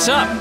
What's up?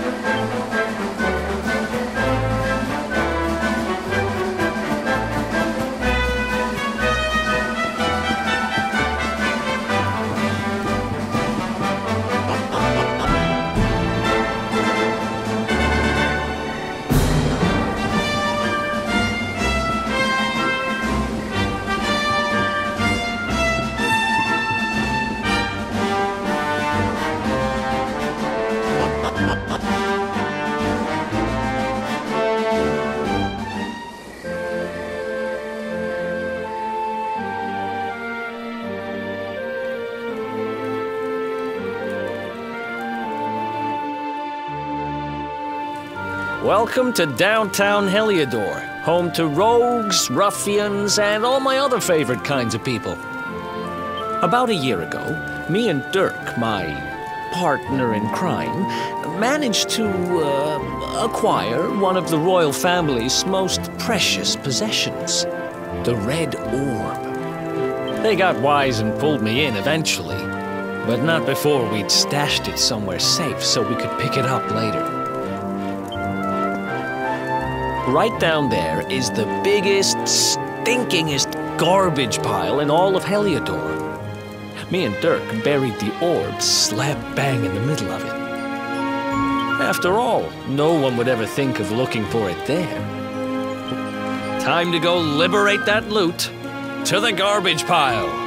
Welcome to downtown Heliodor, home to rogues, ruffians, and all my other favorite kinds of people. About a year ago, me and Dirk, my partner in crime, managed to uh, acquire one of the royal family's most precious possessions the Red Orb. They got wise and pulled me in eventually, but not before we'd stashed it somewhere safe so we could pick it up later. Right down there is the biggest, stinkingest garbage pile in all of Heliodor. Me and Dirk buried the orb slap bang in the middle of it. After all, no one would ever think of looking for it there. Time to go liberate that loot to the garbage pile.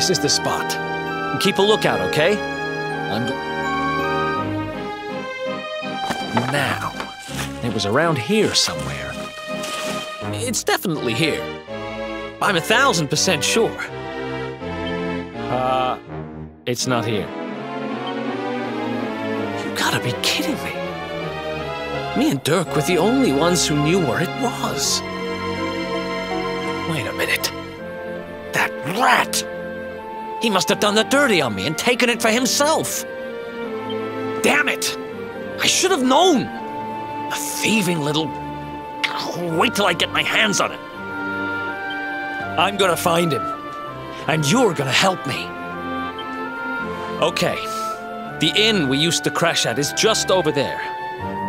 This is the spot. Keep a lookout, okay? I'm. Now, it was around here somewhere. It's definitely here. I'm a thousand percent sure. Uh, it's not here. You gotta be kidding me. Me and Dirk were the only ones who knew where it was. Wait a minute. That rat! He must have done the dirty on me and taken it for himself. Damn it! I should have known! A thieving little. Wait till I get my hands on it. I'm gonna find him. And you're gonna help me. Okay. The inn we used to crash at is just over there.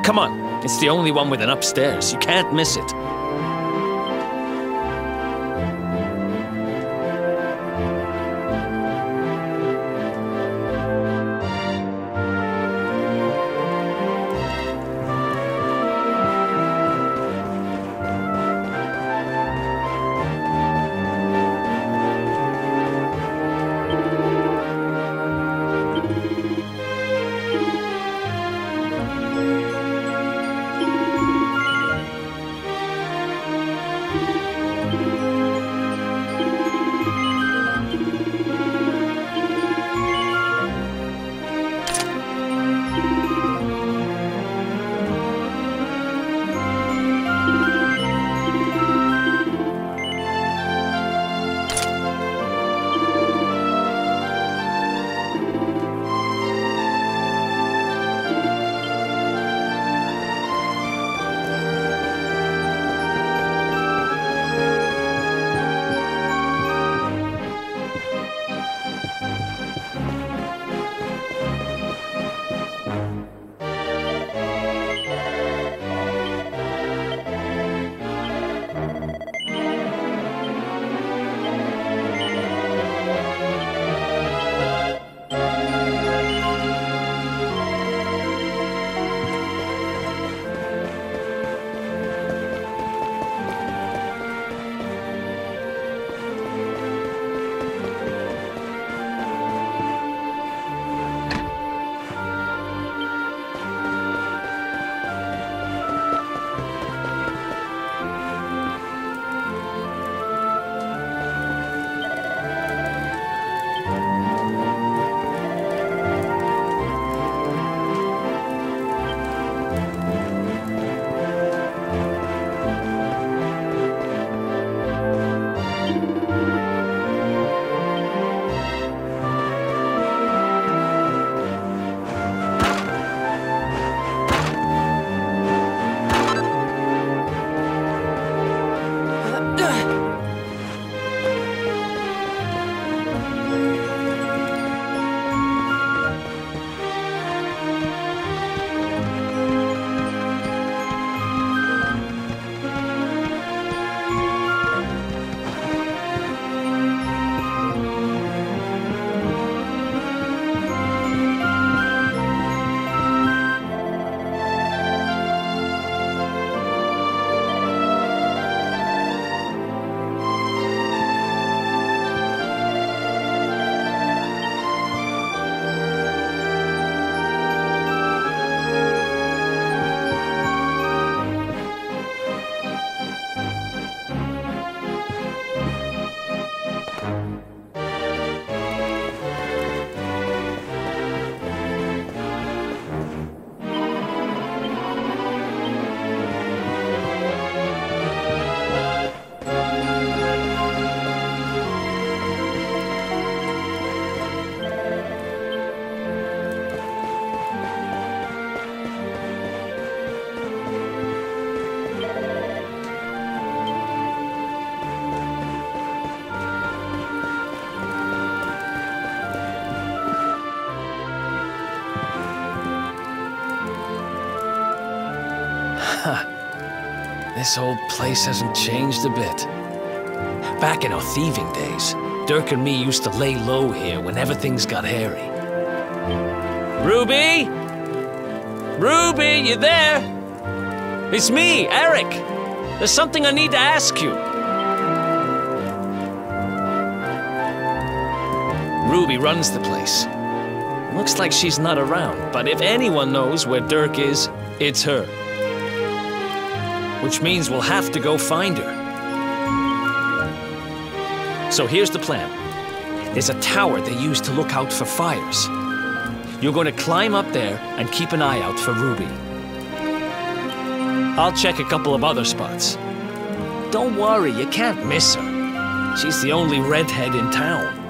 Come on, it's the only one with an upstairs. You can't miss it. This old place hasn't changed a bit. Back in our thieving days, Dirk and me used to lay low here whenever things got hairy. Ruby? Ruby, you there? It's me, Erik. There's something I need to ask you. Ruby runs the place. Looks like she's not around, but if anyone knows where Dirk is, it's her. Which means we'll have to go find her. So here's the plan. There's a tower they use to look out for fires. You're going to climb up there and keep an eye out for Ruby. I'll check a couple of other spots. Don't worry, you can't miss her. She's the only redhead in town.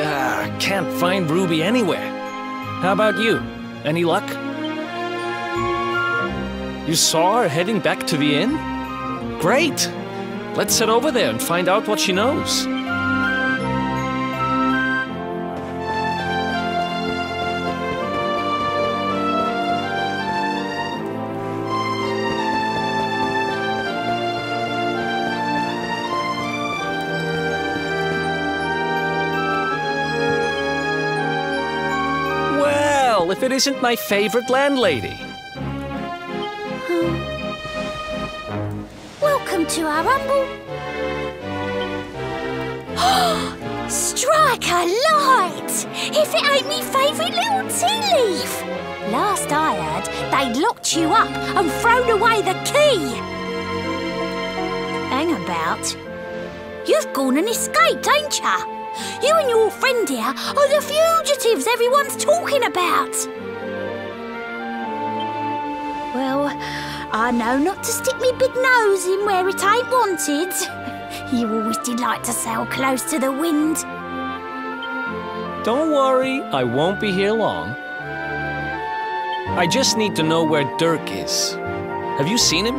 Ah, can't find Ruby anywhere. How about you? Any luck? You saw her heading back to the inn? Great! Let's head over there and find out what she knows. Isn't my favorite landlady. Welcome to our humble. Strike a light! If it ain't me favourite little tea leaf! Last I heard, they'd locked you up and thrown away the key! Hang about. You've gone and escaped, ain't ya? You and your friend here are the fugitives everyone's talking about! I know not to stick me big nose in where it ain't wanted. You always did like to sail close to the wind. Don't worry, I won't be here long. I just need to know where Dirk is. Have you seen him?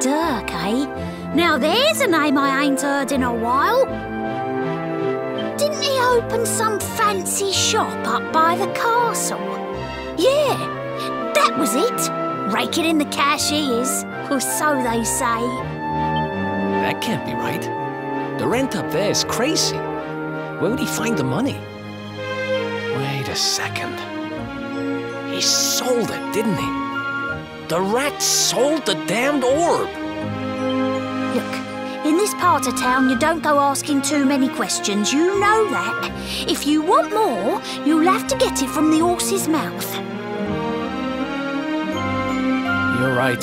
Dirk, eh? Now there's a name I ain't heard in a while. Didn't he open some fancy shop up by the castle? Yeah, that was it. Raking in the cashiers, or so they say. That can't be right. The rent up there is crazy. Where would he find the money? Wait a second. He sold it, didn't he? The rat sold the damned orb. Look, in this part of town, you don't go asking too many questions. You know that. If you want more, you'll have to get it from the horse's mouth. You're right.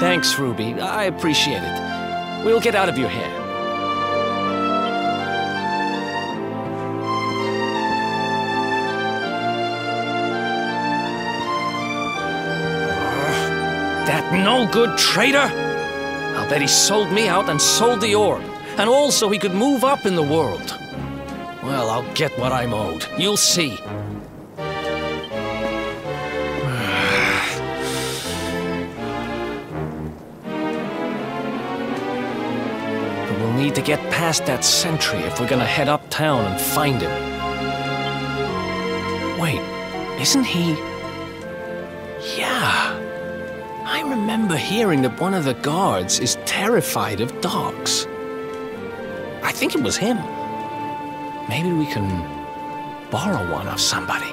Thanks, Ruby. I appreciate it. We'll get out of your hair. Ah, that no good traitor! I'll bet he sold me out and sold the orb, and all so he could move up in the world. Well, I'll get what I'm owed. You'll see. Need to get past that sentry if we're gonna head uptown and find him. Wait, isn't he? Yeah, I remember hearing that one of the guards is terrified of dogs. I think it was him. Maybe we can borrow one of somebody.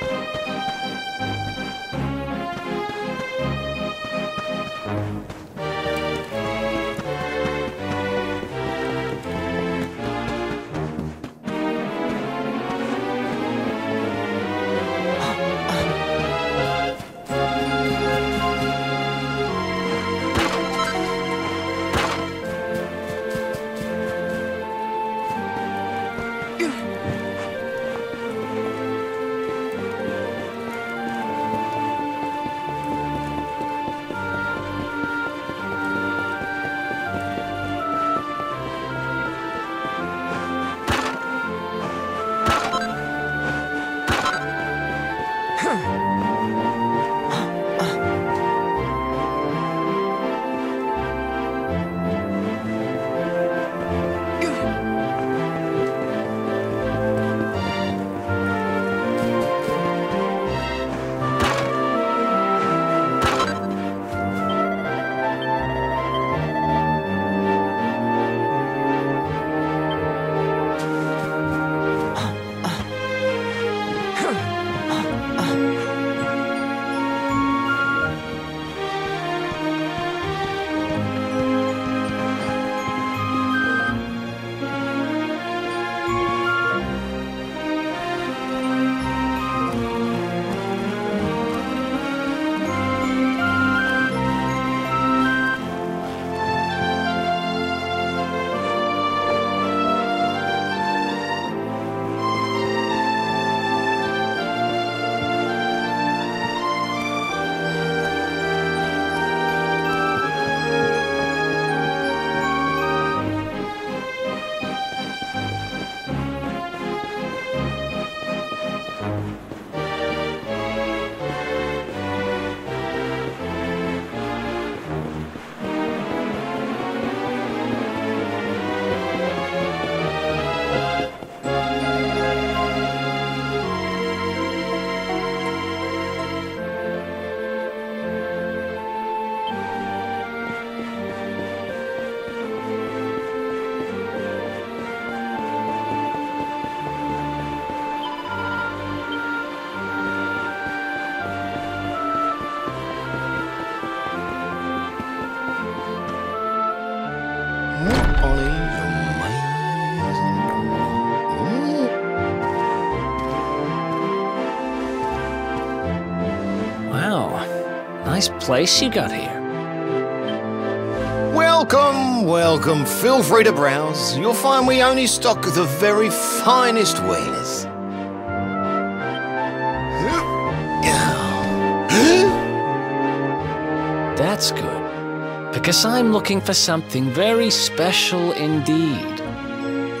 Nice place you got here. Welcome, welcome. Feel free to browse. You'll find we only stock the very finest wares. That's good, because I'm looking for something very special indeed.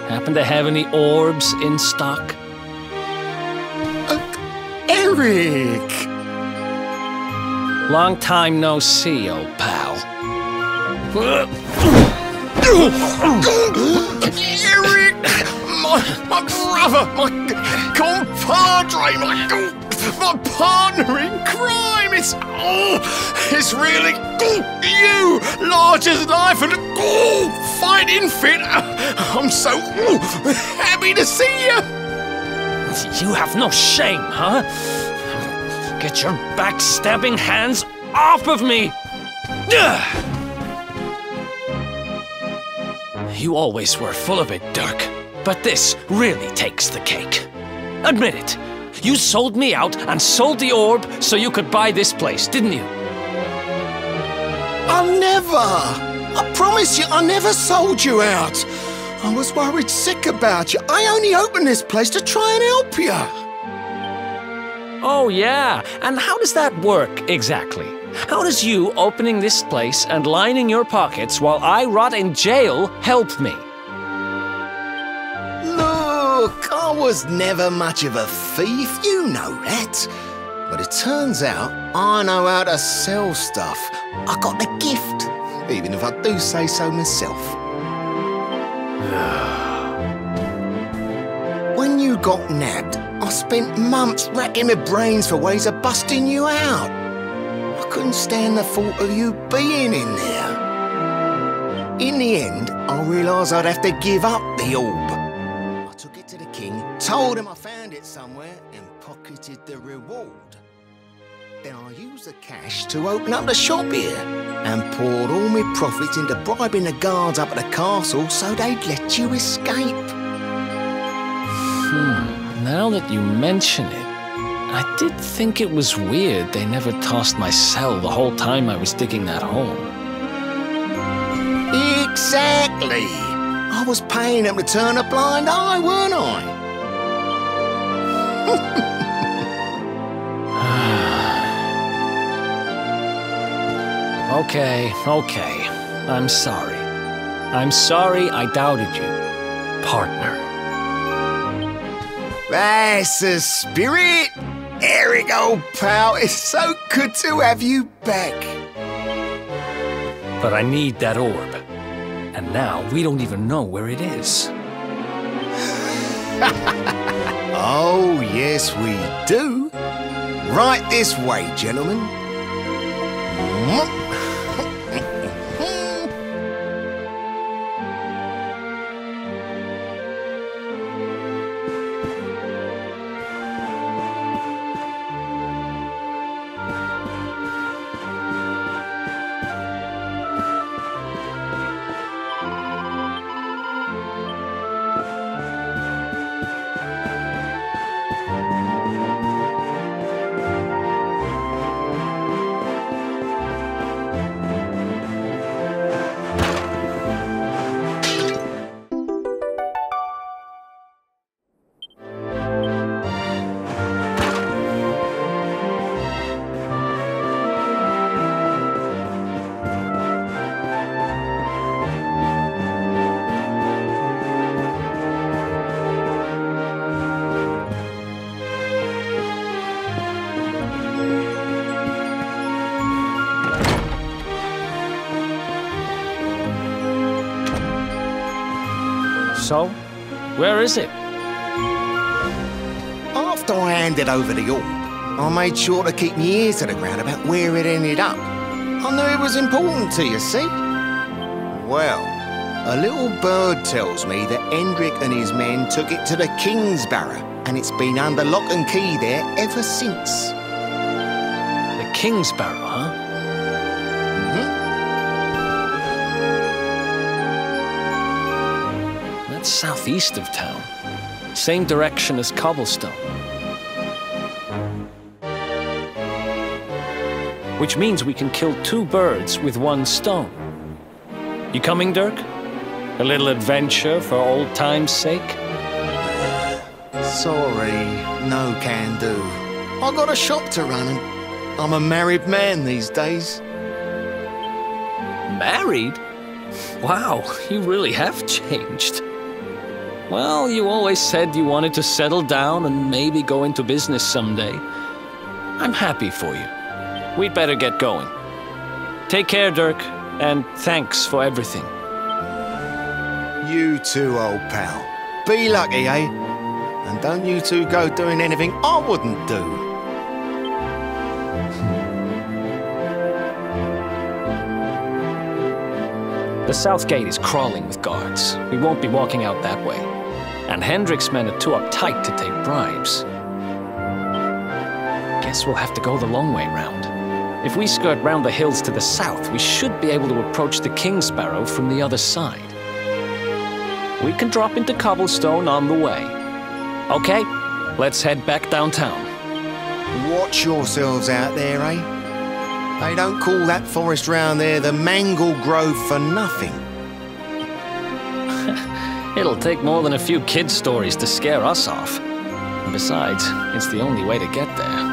Happen to have any orbs in stock? Uh, Erik! Long time no see, old pal. Erik! My, my brother, my compadre, my, my partner in crime! It's, oh, it's really you! Large as life and oh, fighting fit! I'm so oh, happy to see you! You have no shame, huh? Get your backstabbing hands off of me! You always were full of it, Derk. But this really takes the cake. Admit it. You sold me out and sold the orb so you could buy this place, didn't you? I never! I promise you, I never sold you out. I was worried sick about you. I only opened this place to try and help you. Oh, yeah. And how does that work exactly? How does you opening this place and lining your pockets while I rot in jail help me? Look, I was never much of a thief, you know that. But it turns out I know how to sell stuff. I got the gift, even if I do say so myself. when you got nabbed, I spent months racking my brains for ways of busting you out. I couldn't stand the thought of you being in there. In the end, I realised I'd have to give up the orb. I took it to the king, told him I found it somewhere, and pocketed the reward. Then I used the cash to open up the shop here and poured all my profits into bribing the guards up at the castle so they'd let you escape. Hmm. Now that you mention it, I did think it was weird they never tossed my cell the whole time I was digging that hole. Exactly! I was paying them to turn a blind eye, weren't I? okay, okay. I'm sorry. I'm sorry I doubted you, partner. That's the spirit! Erik, old pal, it's so good to have you back. But I need that orb. And now we don't even know where it is. oh, yes, we do. Right this way, gentlemen. So, where is it? After I handed over the orb, I made sure to keep my ears to the ground about where it ended up. I knew it was important to you, see? Well, a little bird tells me that Hendrik and his men took it to the Kingsbarrow, and it's been under lock and key there ever since. The Kingsbarrow, huh? Southeast of town. Same direction as Cobblestone. Which means we can kill two birds with one stone. You coming, Derk? A little adventure for old time's sake? Sorry, no can do. I got a shop to run and I'm a married man these days. Married? Wow, you really have changed. Well, you always said you wanted to settle down and maybe go into business someday. I'm happy for you. We'd better get going. Take care, Derk, and thanks for everything. You too, old pal. Be lucky, eh? And don't you two go doing anything I wouldn't do. The south gate is crawling with guards. We won't be walking out that way. And Hendrik's men are too uptight to take bribes. Guess we'll have to go the long way round. If we skirt round the hills to the south, we should be able to approach the Kingsbarrow from the other side. we can drop into Cobblestone on the way. Okay, let's head back downtown. Watch yourselves out there, eh? They don't call that forest round there the Manglegrove for nothing. It'll take more than a few kid stories to scare us off. And besides, it's the only way to get there.